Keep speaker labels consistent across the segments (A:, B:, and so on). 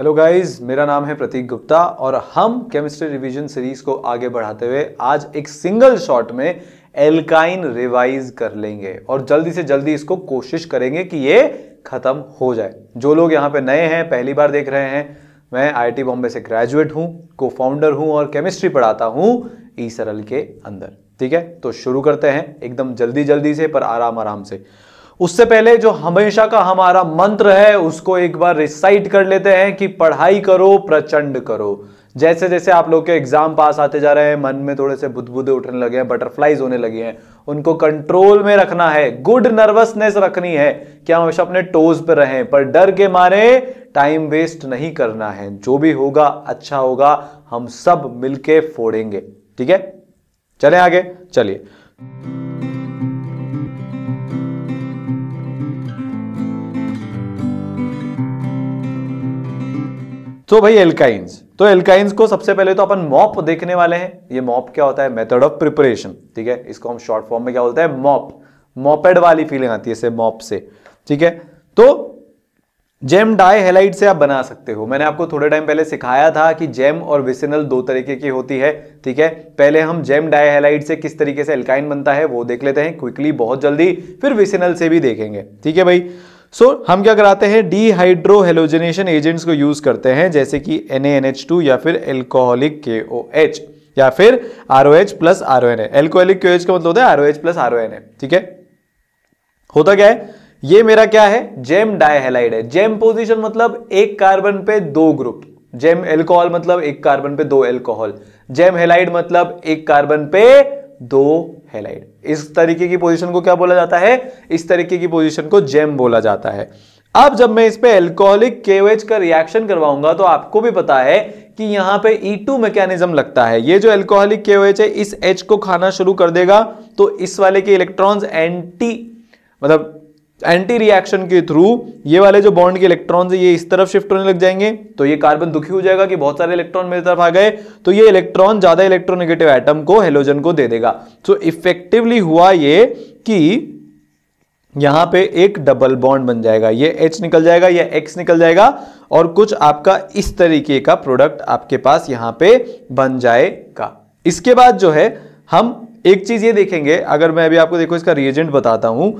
A: Hello guys मेरा नाम है प्रतीक गुप्ता और हम केमिस्ट्री रिवीजन सीरीज़ को आगे बढ़ाते हुए आज एक सिंगल शॉट में एल्काइन रिवाइज कर लेंगे और जल्दी से जल्दी इसको कोशिश करेंगे कि ये खत्म हो जाए। जो लोग यहाँ पे नए हैं, पहली बार देख रहे हैं, मैं आईआईटी बॉम्बे से ग्रेजुएट हूँ को फाउंडर हूँ और केमिस्ट्री पढ़ाता हूँ ई सरल के अंदर। ठीक है? तो शुरू करते हैं एकदम जल्दी जल्दी से पर आराम आराम से। उससे पहले जो हमेशा का हमारा मंत्र है, उसको एक बार रिसाइट कर लेते हैं कि पढ़ाई करो, प्रचंड करो। जैसे जैसे आप लोग के एग्ज़ाम पास आते जा रहे हैं, मन में थोड़े से बुदबुदे उठने लगे हैं बटरफ्लाईज होने लगे हैं, उनको कंट्रोल में रखना है। गुड नर्वसनेस रखनी है कि हम हमेशा अपने टोज पर रहें, पर डर के मारे टाइम वेस्ट नहीं करना है। जो भी होगा अच्छा होगा, हम सब मिलके फोड़ेंगे। ठीक है? चले आगे? चलिए। तो भाई एल्काइंस तो एल्काइंस को सबसे पहले तो अपन मॉप देखने वाले हैं। ये मॉप क्या होता है? मेथड ऑफ़ प्रिपरेशन ठीक है? इसको हम शॉर्ट फॉर्म में क्या बोलते हैं? मॉप मॉपेड वाली फीलिंग आती है इसे मॉप से। ठीक है? तो जेम डाई हेलाइट से आप बना सकते हो। मैंने आपको थोड़े टाइम पहले सिखाया था कि जेम और विसिनल दो तरीके की होती है। ठीक है? पहले हम जेम डाई हेलाइट से किस तरीके से एल्काइन बनता है वो देख लेते हैं क्विकली बहुत जल्दी। फिर विसिनल से भी देखेंगे। ठीक है भाई? सो so, हम क्या कराते हैं? डीहाइड्रोहेलोजनेशन एजेंट्स को यूज़ करते हैं जैसे कि NaNH2 या फिर एल्कोहलिक KOH या फिर ROH plus RONA alcoholic KOH का मतलब होता है ROH प्लस RONA ठीक है? होता क्या है? ये मेरा क्या है? जेम डायहेलाइड है। जेम पोजीशन मतलब एक कार्बन पे दो ग्रुप जेम एल्कोहल मतलब एक कार्बन पे दो एल्कोहल जेम हेलाइड मतलब एक कार्बन पे दो हेलाइड इस तरीके की पोजीशन को क्या बोला जाता है? इस तरीके की पोजीशन को जेम बोला जाता है। अब जब मैं इस पे एल्कोहलिक केवेज का रिएक्शन करवाऊँगा तो आपको भी पता है कि यहाँ पे E2 मैकेनिज्म लगता है। ये जो एल्कोहलिक केवेज है, इस H को खाना शुरू कर देगा तो इस वाले के इलेक्ट्रॉन्स एंटी मतलब एंटी रिएक्शन के थ्रू ये वाले जो बॉन्ड के इलेक्ट्रॉन है, ये इस तरफ़ शिफ्ट होने लग जाएँगे तो ये कार्बन दुखी हो जाएगा कि बहुत सारे इलेक्ट्रॉन मेरी तरफ़ आ गए तो ये इलेक्ट्रॉन ज़्यादा इलेक्ट्रोनेगेटिव एटम को हेलोजन को दे देगा। तो इफेक्टिवली हुआ ये कि यहाँ पे एक डबल बॉन्ड बन जाएगा। ये H निकल जाएगा, या X निकल जाएगा, और कुछ आपका इस तरीके का प्रोडक्ट आपके पास यहाँ पे बन जाएगा। इसके बाद जो है, हम एक चीज़ ये देखेंगे, अगर मैं अभी आपको देखो, इसका रिएजेंट बताता हूँ।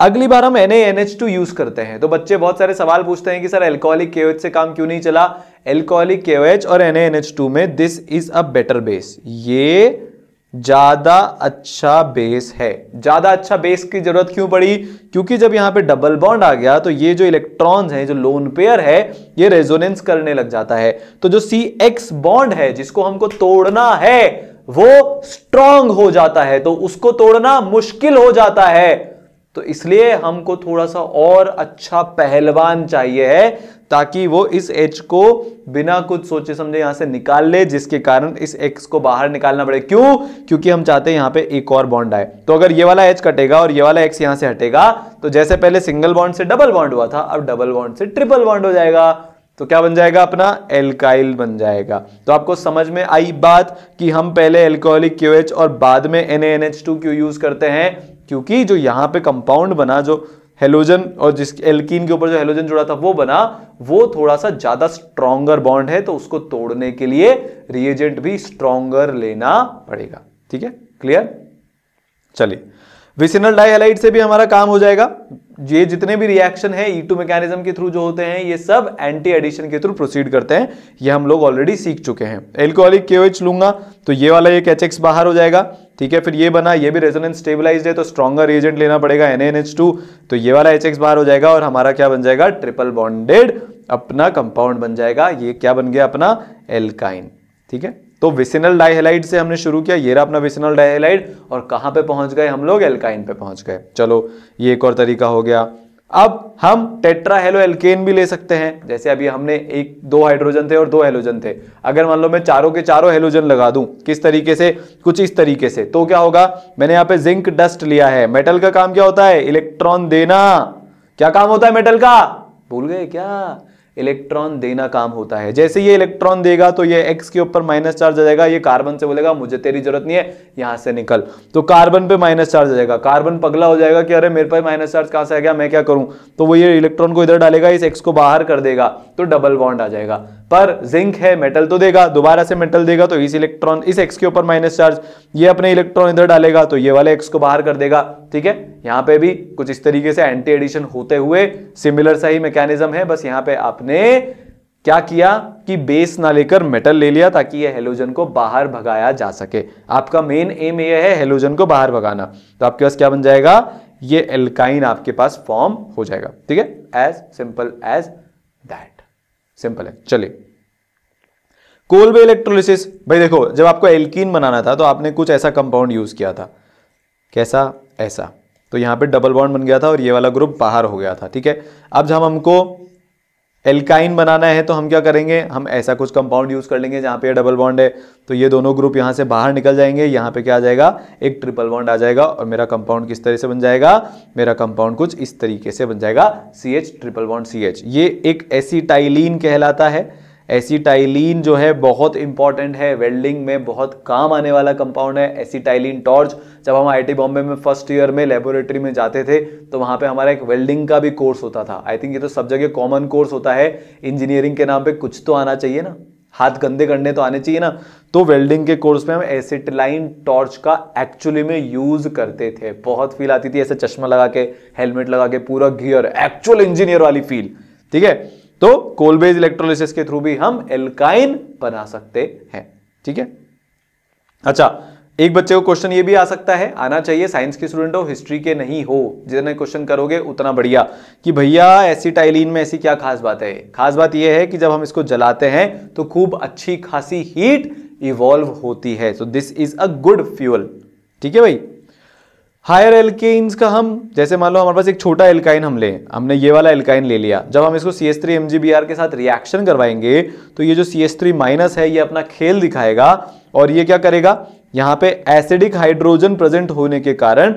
A: अगली बार हम NaNH2 यूज़ करते हैं। तो बच्चे बहुत सारे सवाल पूछते हैं कि, सर एल्कोहलिक KOH से काम क्यों नहीं चला? एल्कोहलिक KOH और NaNH2 में this is a better base ये ज़्यादा अच्छा बेस है। ज़्यादा अच्छा बेस की ज़रूरत क्यों पड़ी? क्योंकि जब यहाँ पे डबल बॉन्ड आ गया तो ये जो इलेक्ट्रॉन्स हैं, जो लोन पेयर है, ये रेजोनेंस करने लग जाता है। तो जो सी एक्स बॉन्ड है, जिसको हमको तोड़ना है, वो स्ट्रांग हो जाता है। तो उसको तोड़ना मुश्किल हो जाता है। तो इसलिए हमको थोड़ा सा और अच्छा पहलवान चाहिए है, ताकि वो इस एच को बिना कुछ सोचे समझे यहाँ से निकाल ले, जिसके कारण इस एक्स को बाहर निकालना पड़े। क्यों? क्योंकि हम चाहते हैं यहाँ पे एक और बॉन्ड आए। तो अगर ये वाला एच कटेगा और ये वाला एक्स यहाँ से हटेगा तो जैसे पहले सिंगल बॉन्ड से डबल बॉन्ड हुआ था, अब डबल बॉन्ड से ट्रिपल बॉन्ड हो जाएगा। तो क्या बन जाएगा अपना? एल्काइल बन जाएगा। तो आपको समझ में आई बात कि हम पहले एल्कोहलिक क्यूएच और बाद में NaNH2 क्यों यूज़ करते हैं? क्योंकि जो यहाँ पे कंपाउंड बना, जो हेलोजन और जिस एल्कीन के ऊपर जो हेलोजन जुड़ा था, वो बना, वो थोड़ा सा ज़्यादा स्ट्रॉन्गर बॉन्ड है तो उसको तोड़ने के लिए रिएजेंट भी स्ट्रॉन्गर लेना पड़ेगा। ठीक है? क्लियर चलिए। विसिनल डाइहाइलाइड से भी हमारा काम हो जाएगा। ये जितने भी रिएक्शन है ई टू मैकेनिज्म के थ्रू जो होते हैं, ये सब एंटी एडिशन के थ्रू प्रोसीड करते हैं। ये हम लोग ऑलरेडी सीख चुके हैं। एल्कोहलिक केओएच लूँगा तो ये वाला एक एच बाहर हो जाएगा। ठीक है, फिर ये बना, ये भी रेजोनेंस स्टेबलाइज्ड है तो स्ट्रॉन्गर एजेंट लेना पड़ेगा NaNH2 तो ये वाला एचएक्स बाहर हो जाएगा और हमारा क्या बन जाएगा? ट्रिपल बॉन्डेड अपना कंपाउंड बन जाएगा। ये क्या बन गया? अपना एल्काइन ठीक है? तो विसिनल डाइहेलाइड से हमने शुरू किया, ये रहा अपना विसिनल डाइहेलाइड, और कहाँ पे पहुँच गए? हम लोग एल्काइन पे पहुँच गए। चलो, ये एक और तरीका हो गया। अब हम टेट्रा हेलो एल्केन भी ले सकते हैं। जैसे अभी हमने एक, दो हाइड्रोजन थे और दो हेलोजन थे। अगर मान लो मैं चारों के चारों हेलोजन लगा दूँ, किस तरीके से? कुछ इस तरीके से। तो क्या होगा? मैंने यहाँ पे जिंक डस्ट लिया है। मेटल का काम क्या होता है? इलेक्ट्रॉन देना। क्या काम होता है मेटल का? भूल गए क्या? इलेक्ट्रॉन देना काम होता है। जैसे ये इलेक्ट्रॉन देगा तो ये एक्स के ऊपर माइनस चार्ज आ जाएगा, ये कार्बन से बोलेगा, मुझे तेरी ज़रूरत नहीं है, यहाँ से निकल। तो कार्बन पे माइनस चार्ज आ जाएगा। कार्बन पगला हो जाएगा कि अरे मेरे पास माइनस चार्ज कहाँ से आ गया, मैं क्या करूँ? तो वो ये इलेक्ट्रॉन को इधर डालेगा, इस एक्स को बाहर कर देगा तो डबल बॉन्ड आ जाएगा। पर जिंक है मेटल तो देगा, दोबारा से मेटल देगा तो इस इलेक्ट्रॉन इस एक्स के ऊपर माइनस चार्ज ये अपने इलेक्ट्रॉन इधर डालेगा तो ये वाले एक्स को बाहर कर देगा, ठीक है? यहाँ पे भी कुछ इस तरीके से एंटी एडिशन होते हुए सिमिलर सा ही मैकेनिज्म है, बस यहाँ पे आपने क्या किया कि बेस ना लेकर मेटल ले लिया ताकि ये हेलोजन को बाहर भगाया जा सके। आपका मेन एम ये है हेलोजन को बाहर भगाना। तो आपके पास क्या बन जाएगा? ये एल्काइन आपके पास फॉर्म हो जाएगा, ठीक है? As simple as that simple है, चलिए। कोलबे इलेक्ट्रोलिसिस भाई देखो, जब आपको एल्किन बनाना था तो आपने कुछ ऐसा कंपाउंड यूज़ किया था। कैसा? ऐसा। तो यहाँ पे डबल बॉन्ड बन गया था और ये वाला ग्रुप बाहर हो गया था, ठीक है? अब जब हमको एल्काइन बनाना है तो हम क्या करेंगे? हम ऐसा कुछ कंपाउंड यूज़ कर लेंगे जहाँ पे डबल बॉन्ड है। तो ये दोनों ग्रुप यहाँ से बाहर निकल जाएँगे। यहाँ पे क्या आ जाएगा? एक ट्रिपल बॉन्ड आ जाएगा और मेरा कंपाउंड किस तरह से बन जाएगा? मेरा कंपाउंड कुछ इस तरीके से बन जाएगा। C H triple bond C H ये एक एसिटाइलिन कहलाता है। एसिटाइलिन जो है बहुत इंपॉर्टेंट है। वेल्डिंग में बहुत काम आने वाला कंपाउंड है। एसीटाइलिन टॉर्च जब हम आईटी बॉम्बे में फ़र्स्ट ईयर में लेबोरेटरी में जाते थे तो वहाँ पे हमारा एक वेल्डिंग का भी कोर्स होता था। आई थिंक ये तो सब जगह कॉमन कोर्स होता है। इंजीनियरिंग के नाम पर कुछ तो आना चाहिए ना। हाथ गंदे करने तो आने चाहिए ना। तो वेल्डिंग के कोर्स में हम एसिटलाइन टॉर्च का एक्चुअली में यूज़ करते थे। बहुत फील आती थी ऐसे चश्मा लगा के हेलमेट लगा के, पूरा गियर एक्चुअल इंजीनियर वाली फील ठीक है? तो कोलबेज इलेक्ट्रोलिसिस के थ्रू भी हम एल्काइन बना सकते हैं। ठीक है? अच्छा एक बच्चे को क्वेश्चन ये भी आ सकता है, आना चाहिए साइंस के स्टूडेंट हो हिस्ट्री के नहीं हो, जितने क्वेश्चन करोगे उतना बढ़िया। कि भैया एसिटाइलिन में ऐसी क्या खास बात है? खास बात यह है कि जब हम इसको जलाते हैं तो खूब अच्छी खासी हीट इवॉल्व होती है। So this is a good fuel ठीक है भाई? हायर एल्केन्स का हम, जैसे मान लो हमारे पास एक छोटा एल्काइन हम ले, हमने ये वाला एल्काइन ले लिया। जब हम इसको C S three M G B R के साथ रिएक्शन करवाएँगे तो ये जो सी एस थ्री माइनस है, ये अपना खेल दिखाएगा और ये क्या करेगा? यहाँ पे एसिडिक हाइड्रोजन प्रेजेंट होने के कारण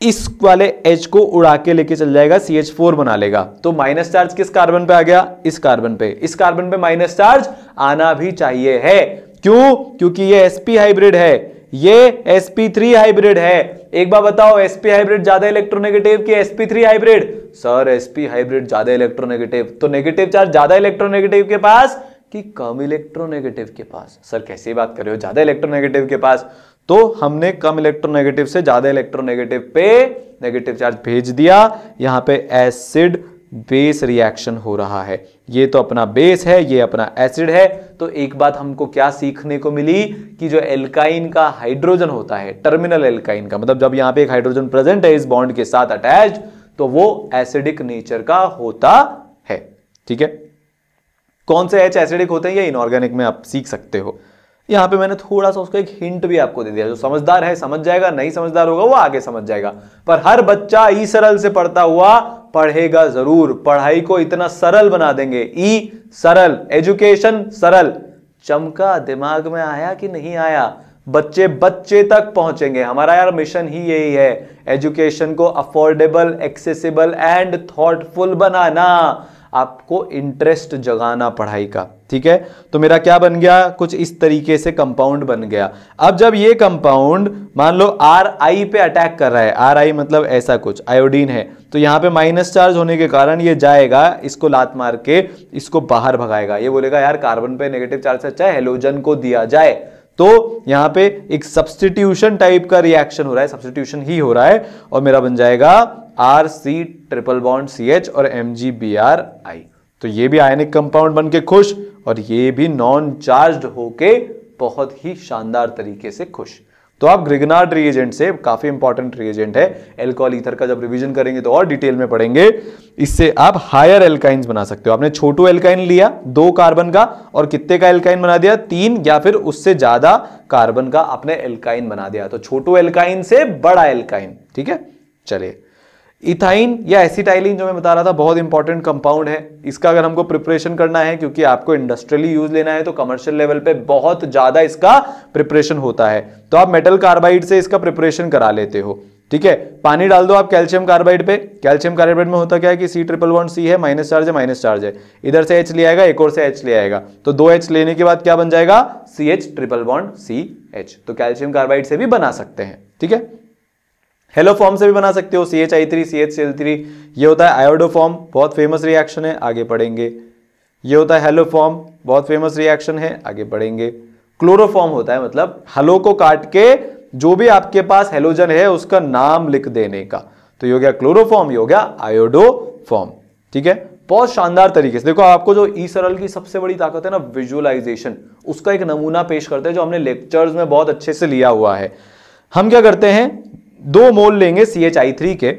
A: इस वाले H को उड़ा के लेके चल जाएगा सी एच फोर बना लेगा। तो माइनस चार्ज किस कार्बन पे आ गया? इस कार्बन पे। इस कार्बन पे माइनस चार्ज आना भी चाहिए है। क्यों? क्योंकि ये sp हाइब्रिड है। ये sp3 हाइब्रिड है। एक बार बताओ sp हाइब्रिड ज़्यादा इलेक्ट्रोनेगेटिव कि sp3 hybrid sir sp hybrid ज़्यादा इलेक्ट्रोनेगेटिव तो नेगेटिव चार्ज ज़्यादा इलेक्ट्रोनेगेटिव के पास कि कम इलेक्ट्रोनेगेटिव के पास? सर कैसी बात कर रहे हो? ज़्यादा इलेक्ट्रोनेगेटिव के पास। तो हमने कम इलेक्ट्रोनेगेटिव से ज़्यादा इलेक्ट्रोनेगेटिव पे नेगेटिव चार्ज भेज दिया। यहाँ पे एसिड बेस रिएक्शन हो रहा है। ये तो अपना बेस है, ये अपना एसिड है। तो एक बात हमको क्या सीखने को मिली कि जो एल्काइन का हाइड्रोजन होता है टर्मिनल एल्काइन का मतलब जब यहाँ पे एक हाइड्रोजन प्रेजेंट है इस बॉन्ड के साथ अटैच तो वो एसिडिक नेचर का होता है। ठीक है? कौन से एच एसिडिक होते हैं? या इनऑर्गेनिक में आप सीख सकते हो। यहाँ पे मैंने थोड़ा सा उसका एक हिंट भी आपको दे दिया। जो समझदार है, समझ जाएगा, नहीं समझदार होगा, वो आगे समझ जाएगा। पर हर बच्चा ई सरल से पढ़ता हुआ पढ़ेगा ज़रूर। पढ़ाई को इतना सरल बना देंगे। ई सरल एजुकेशन सरल। चमका दिमाग में आया कि नहीं आया? बच्चे बच्चे तक पहुँचेंगे। हमारा यार मिशन ही यही है। एजुकेशन को अफोर्डेबल एक्सेसिबल एंड थॉटफुल बनाना। आपको इंटरेस्ट जगाना पढ़ाई का। ठीक है? तो मेरा क्या बन गया? कुछ इस तरीके से कंपाउंड बन गया। अब जब ये कंपाउंड मान लो आर आई पे अटैक कर रहा है आर आई मतलब ऐसा कुछ आयोडीन है तो यहाँ पे माइनस चार्ज होने के कारण ये जाएगा, इसको लात मार के, इसको बाहर भगाएगा। ये बोलेगा, यार कार्बन पे नेगेटिव चार्ज से अच्छा हेलोजन को दिया जाए। तो यहाँ पे एक सब्सटीट्यूशन टाइप का रिएक्शन हो रहा है सब्सटीट्यूशन ही हो रहा है, और मेरा बन जाएगा R C triple bond C H और M G B R I तो ये भी आयनिक कंपाउंड बन के खुश और ये भी नॉन चार्ज होके बहुत ही शानदार तरीके से खुश। तो आप ग्रिगनार्ड रिएजेंट से, काफ़ी इंपॉर्टेंट रिएजेंट है। एल्कोहल ईथर का जब रिवीजन करेंगे तो और डिटेल में पढ़ेंगे। इससे आप हायर एल्काइंस बना सकते हो। आपने छोटू एल्काइन लिया, दो कार्बन का, और कितने का एल्काइन बना दिया? तीन, या फिर उससे ज़्यादा कार्बन का आपने एल्काइन बना दिया। तो छोटू एल्काइन से बड़ा एल्काइन ठीक है? चलिए। इथाइन या एसिटाइलिन जो मैं बता रहा था, बहुत इंपॉर्टेंट कंपाउंड है। इसका अगर हमको प्रिपरेशन करना है, क्योंकि आपको इंडस्ट्रियली यूज़ लेना है तो कमर्शियल लेवल पे बहुत ज़्यादा इसका प्रिपरेशन होता है। तो आप मेटल कार्बाइड से इसका प्रिपरेशन करा लेते हो, ठीक है? पानी डाल दो आप कैल्शियम कार्बाइड पे। कैल्शियम कार्बाइड में होता क्या है कि सी ट्रिपल वन सी है माइनस चार्ज है माइनस चार्ज है। इधर से एच ले आएगा, एक और से एच ले आएगा। तो दो एच लेने के बाद क्या बन जाएगा? C H triple one C H तो कैल्शियम कार्बाइड से भी बना सकते हैं, ठीक है? हेलो फॉर्म से भी बना सकते हो C H I three C H L three ये होता है आयोडो फॉर्म बहुत फ़ेमस रिएक्शन है, आगे पढ़ेंगे ये होता है हेलो फॉर्म बहुत फ़ेमस रिएक्शन है, आगे पढ़ेंगे क्लोरोफॉर्म होता है मतलब हलो को काट के जो भी आपके पास हेलोजन है, उसका नाम लिख देने का। तो ये हो गया क्लोरोफॉर्म ये हो गया आयोडो फॉर्म ठीक है? बहुत शानदार तरीके से। देखो, आपको जो ई सरल की सबसे बड़ी ताकत है ना विजुअलाइजेशन उसका एक नमूना पेश करते हैं, जो हमने लेक्चर्स में बहुत अच्छे से लिया हुआ है। हम क्या करते हैं? दो मोल लेंगे सी एच आई थ्री के,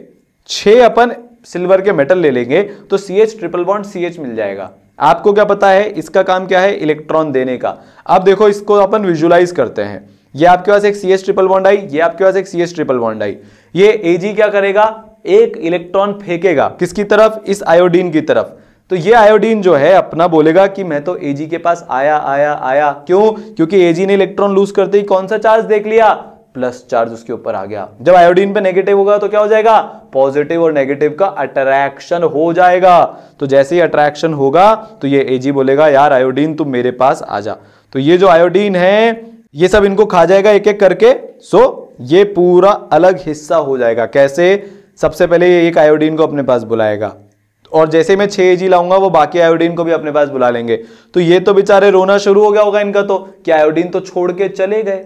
A: छह अपन सिल्वर के मेटल ले लेंगे तो C H triple bond C H मिल जाएगा। आपको क्या पता है, इसका काम क्या है, इलेक्ट्रॉन देने का। अब देखो, इसको अपन विजुलाइज करते हैं। ये आपके पास एक C H triple bond I, ये आपके पास एक C H triple bond I. ये एजी क्या करेगा? एक इलेक्ट्रॉन फेंकेगा, किसकी तरफ़? इस आयोडीन की तरफ़। तो ये आयोडीन जो है, अपना बोलेगा कि मैं तो एजी के पास आया आया आया। क्यों? क्योंकि एजी ने इलेक्ट्रॉन लूज करते ही कौन सा चार्ज देख लिया? प्लस चार्ज उसके ऊपर आ गया। जब आयोडीन पे नेगेटिव होगा तो क्या हो जाएगा? पॉजिटिव और नेगेटिव का अट्रैक्शन हो जाएगा। तो जैसे ही अट्रैक्शन होगा तो ये एजी बोलेगा, यार आयोडीन तुम मेरे पास आ जा। तो ये जो आयोडीन है, ये सब इनको खा जाएगा एक एक करके। सो ये पूरा अलग हिस्सा हो जाएगा। कैसे? सबसे पहले ये एक आयोडीन को अपने पास बुलाएगा। और जैसे मैं छह एजी लाऊँगा, वो बाकी आयोडीन को भी अपने पास बुला लेंगे। तो ये तो बेचारे रोना शुरू हो गया होगा इनका तो। कि आयोडीन तो छोड़ के चले गए?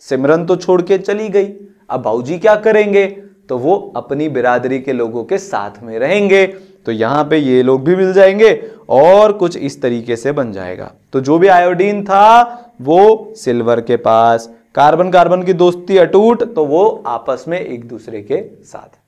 A: सिमरन तो छोड़ के चली गई। अब भाऊजी क्या करेंगे? तो वो अपनी बिरादरी के लोगों के साथ में रहेंगे। तो यहाँ पे ये लोग भी मिल जाएँगे और कुछ इस तरीके से बन जाएगा। तो जो भी आयोडीन था, वो सिल्वर के पास कार्बन कार्बन की दोस्ती अटूट तो वो आपस में एक दूसरे के साथ।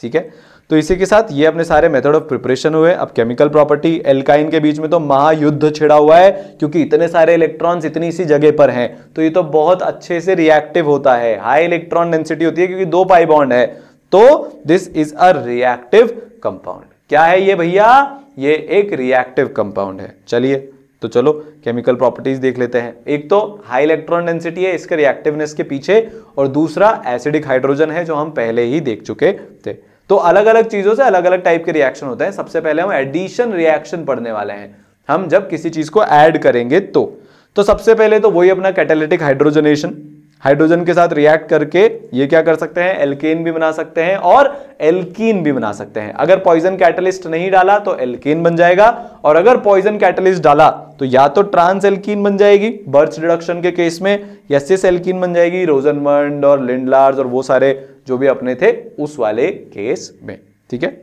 A: ठीक है? तो इसी के साथ ये अपने सारे मेथड ऑफ़ प्रिपरेशन हुए। अब केमिकल प्रॉपर्टी एल्काइन के बीच में तो महायुद्ध छिड़ा हुआ है, क्योंकि इतने सारे इलेक्ट्रॉन्स इतनी सी जगह पर हैं। तो ये तो बहुत अच्छे से रिएक्टिव होता है। हाई इलेक्ट्रॉन डेंसिटी होती है, क्योंकि दो पाई बॉन्ड है। तो this is a reactive compound क्या है ये भैया? ये एक रिएक्टिव कंपाउंड है। चलिए तो चलो केमिकल प्रॉपर्टीज़ देख लेते हैं। एक तो हाई इलेक्ट्रॉन डेंसिटी है, इसके रिएक्टिवनेस के पीछे, और दूसरा एसिडिक हाइड्रोजन है, जो हम पहले ही देख चुके थे। तो अलग अलग चीज़ों से अलग अलग टाइप के रिएक्शन होते हैं। सबसे पहले हम एडिशन रिएक्शन पढ़ने वाले हैं। हम जब किसी चीज़ को ऐड करेंगे तो तो सबसे पहले तो वही अपना कैटेलिटिक हाइड्रोजनेशन हाइड्रोजन के साथ रिएक्ट करके ये क्या कर सकते हैं? एल्केन भी बना सकते हैं और एल्कीन भी बना सकते हैं। अगर पॉइजन कैटलिस्ट नहीं डाला तो एल्केन बन जाएगा और अगर पॉइजन कैटलिस्ट डाला तो या तो ट्रांस एल्कीन बन जाएगी बर्च रिडक्शन के केस में, या सिस एल्कीन बन जाएगी रोजनमंड और लिंडलार्स और वो सारे जो भी अपने थे, उस वाले केस में, ठीक है?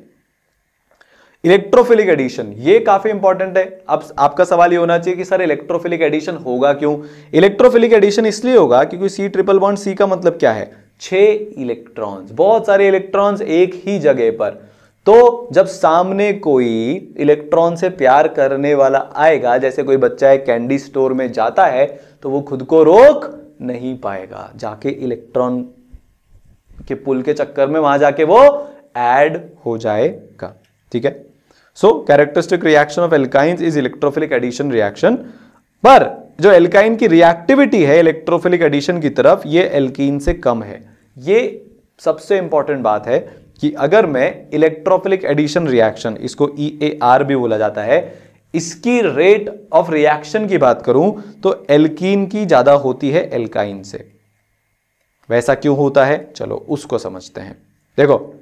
A: इलेक्ट्रोफिलिक एडिशन ये काफ़ी इंपॉर्टेंट है। अब आपका सवाल ये होना चाहिए कि, सर इलेक्ट्रोफिलिक एडिशन होगा क्यों? इलेक्ट्रोफिलिक एडिशन इसलिए होगा क्योंकि सी ट्रिपल बॉन्ड सी का मतलब क्या है? छह इलेक्ट्रॉन्स बहुत सारे इलेक्ट्रॉन्स एक ही जगह पर। तो जब सामने कोई इलेक्ट्रॉन से प्यार करने वाला आएगा, जैसे कोई बच्चा एक कैंडी स्टोर में जाता है तो वो खुद को रोक नहीं पाएगा, जाके इलेक्ट्रॉन के पुल के चक्कर में वहाँ जाके वो एड हो जाएगा। ठीक है? So characteristic reaction of alkynes is electrophilic addition reaction पर जो एल्काइन की रिएक्टिविटी है इलेक्ट्रोफिलिक एडिशन की तरफ़, ये एल्कीन से कम है। ये सबसे इंपॉर्टेंट बात है कि अगर मैं इलेक्ट्रोफिलिक एडिशन रिएक्शन इसको ई ए आर भी बोला जाता है, इसकी रेट ऑफ़ रिएक्शन की बात करूँ तो एल्कीन की ज़्यादा होती है एल्काइन से। वैसा क्यों होता है? चलो, उसको समझते हैं। देखो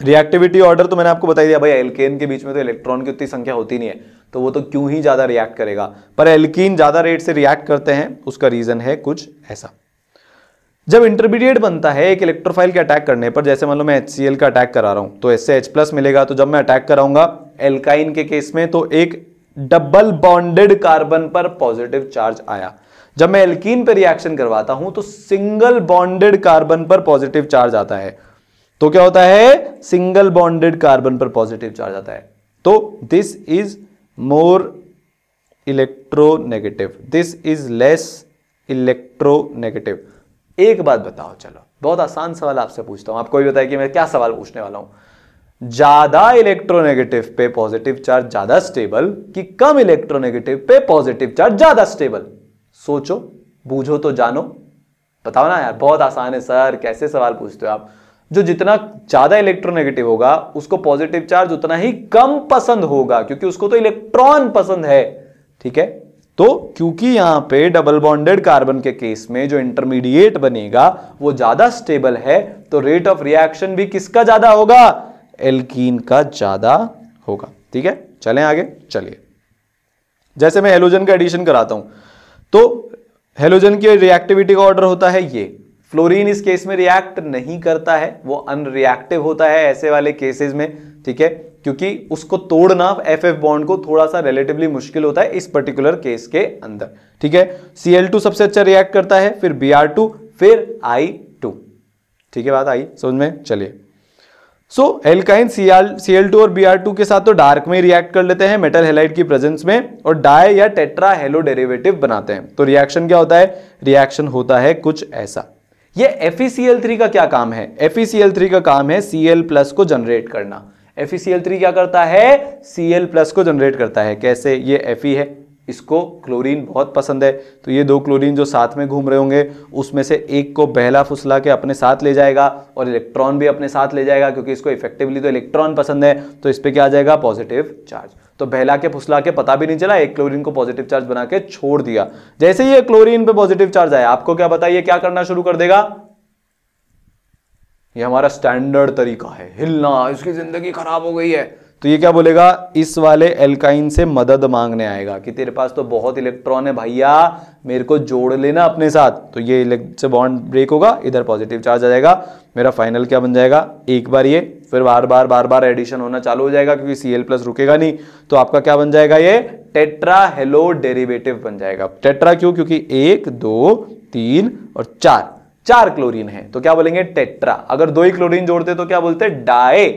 A: रिएक्टिविटी ऑर्डर तो मैंने आपको बता दिया, भाई एल्केन के बीच में तो इलेक्ट्रॉन की उतनी संख्या होती नहीं है तो वो तो क्यों ही ज़्यादा रिएक्ट करेगा? पर एल्कीन ज़्यादा रेट से रिएक्ट करते हैं, उसका रीजन है कुछ ऐसा। जब इंटरमीडिएट बनता है, एक इलेक्ट्रोफाइल के अटैक करने पर, जैसे मान लो मैं एच का अटैक करा रहा हूँ तो इससे एच प्लस मिलेगा तो जब मैं अटैक कराऊँगा एल्काइन के केस में तो एक डबल बॉन्डेड कार्बन पर पॉजिटिव चार्ज आया। जब मैं एल्कीन पर रिएक्शन करवाता हूँ तो सिंगल बॉन्डेड कार्बन पर पॉजिटिव चार्ज आता है। तो क्या होता है? सिंगल बॉन्डेड कार्बन पर पॉजिटिव चार्ज आता है। तो this is more electronegative this is less electronegative एक बात बताओ, चलो। बहुत आसान सवाल आपसे पूछता हूँ। आपको भी बताया कि मैं क्या सवाल पूछने वाला हूँ। ज़्यादा इलेक्ट्रोनेगेटिव पे पॉजिटिव चार्ज ज़्यादा स्टेबल कि कम इलेक्ट्रोनेगेटिव पे पॉजिटिव चार्ज ज़्यादा स्टेबल सोचो, बूझो तो जानो। बताओ ना यार, बहुत आसान है सर, कैसे सवाल पूछते हो आप? जो जितना ज़्यादा इलेक्ट्रोनेगेटिव होगा, उसको पॉजिटिव चार्ज उतना ही कम पसंद होगा, क्योंकि उसको तो इलेक्ट्रॉन पसंद है। ठीक है? तो क्योंकि यहाँ पे डबल बॉन्डेड कार्बन के केस में जो इंटरमीडिएट बनेगा, वो ज़्यादा स्टेबल है तो रेट ऑफ़ रिएक्शन भी किसका ज़्यादा होगा? एल्कीन का ज़्यादा होगा। ठीक है? चलें आगे, चलिए। जैसे मैं एलोजन का एडिशन कराता हूँ तो हेलोजन की रिएक्टिविटी का ऑर्डर होता है ये। फ्लोरीन इस केस में रिएक्ट नहीं करता है, वो अनरिएक्टिव होता है ऐसे वाले केसेस में, ठीक है? क्योंकि उसको तोड़ना एफ़ एफ़ बॉन्ड को थोड़ा सा रिलेटिवली मुश्किल होता है इस पर्टिकुलर केस के अंदर, ठीक है? Cl2 सबसे अच्छा रिएक्ट करता है, फिर Br2 फिर I2 ठीक है बात आई? समझ में? चलिए। सो एल्काइन सीएल टू और बी आर टू के साथ तो डार्क में रिएक्ट कर लेते हैं मेटल हेलाइट की प्रेजेंस में, और डाय या टेट्रा हेलो डेरिवेटिव बनाते हैं। तो रिएक्शन क्या होता है? रिएक्शन होता है कुछ ऐसा। ये FeCl3 का क्या काम है? FeCl3 का काम है Cl प्लस को जनरेट करना। FeCl3 क्या करता है? Cl प्लस को जनरेट करता है। कैसे? ये Fe है। इसको क्लोरीन बहुत पसंद है। तो ये दो क्लोरीन जो साथ में घूम रहे होंगे, उसमें से एक को बहला फुसला के अपने साथ ले जाएगा और इलेक्ट्रॉन भी अपने साथ ले जाएगा, क्योंकि इसको इफेक्टिवली तो इलेक्ट्रॉन पसंद है। तो इस पर क्या आ जाएगा? पॉजिटिव चार्ज तो बहला के फुसला के पता भी नहीं चला, एक क्लोरीन को पॉजिटिव चार्ज बना के छोड़ दिया। जैसे ही क्लोरीन पे पॉजिटिव चार्ज आया, आपको क्या बताइए, क्या करना शुरू कर देगा? ये हमारा स्टैंडर्ड तरीका है। हिलना, इसकी ज़िंदगी खराब हो गई है। तो ये क्या बोलेगा? इस वाले एल्काइन से मदद मांगने आएगा कि तेरे पास तो बहुत इलेक्ट्रॉन है भैया, मेरे को जोड़ लेना अपने साथ। तो ये से बॉन्ड ब्रेक होगा, इधर पॉजिटिव चार्ज आ जाएगा। मेरा फाइनल क्या बन जाएगा? एक बार ये, फिर बार बार बार बार एडिशन होना चालू हो जाएगा क्योंकि सी एल प्लस रुकेगा नहीं। तो आपका क्या बन जाएगा ये? टेट्रा हेलो डेरिवेटिव बन जाएगा। टेट्रा क्यों? क्योंकि एक, दो, तीन और चार। चार क्लोरीन है। तो क्या बोलेंगे? टेट्रा अगर दो ही क्लोरीन जोड़ते तो क्या बोलते? डाए